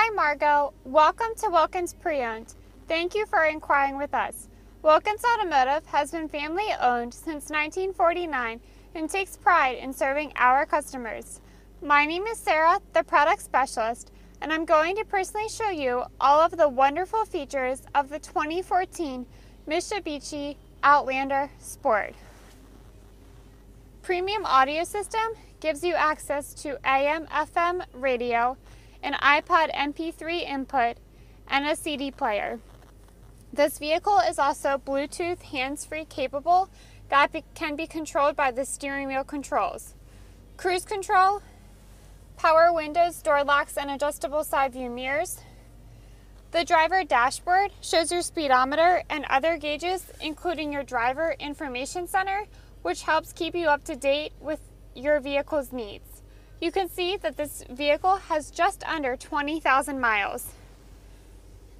Hi, Margot. Welcome to Wilkins Pre-Owned. Thank you for inquiring with us. Wilkins Automotive has been family owned since 1949 and takes pride in serving our customers. My name is Sarah, the product specialist, and I'm going to personally show you all of the wonderful features of the 2014 Mitsubishi Outlander Sport. Premium audio system gives you access to AM FM radio, an iPod MP3 input, and a CD player. This vehicle is also Bluetooth hands-free capable that be can be controlled by the steering wheel controls. Cruise control, power windows, door locks, and adjustable side view mirrors. The driver dashboard shows your speedometer and other gauges, including your driver information center, which helps keep you up to date with your vehicle's needs. You can see that this vehicle has just under 20,000 miles.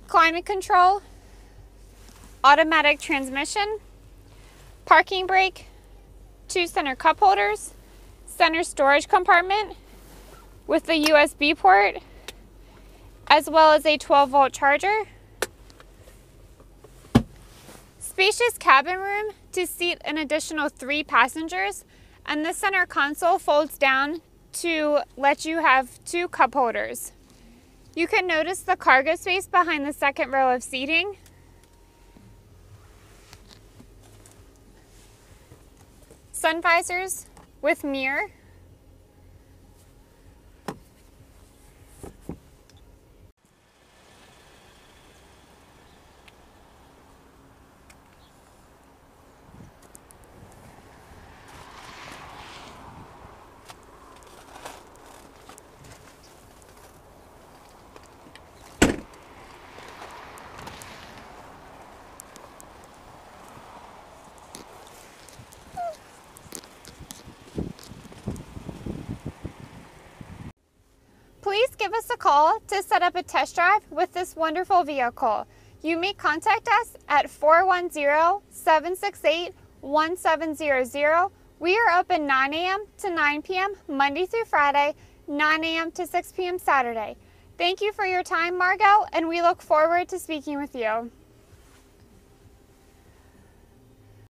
Climate control, automatic transmission, parking brake, two center cup holders, center storage compartment with the USB port, as well as a 12 volt charger. Spacious cabin room to seat an additional three passengers, and the center console folds down to let you have two cup holders. You can notice the cargo space behind the second row of seating. Sun visors with mirror. Give us a call to set up a test drive with this wonderful vehicle. You may contact us at 410-768-1700. We are open 9 a.m. to 9 p.m. Monday through Friday, 9 a.m. to 6 p.m. Saturday. Thank you for your time, Margot, and we look forward to speaking with you.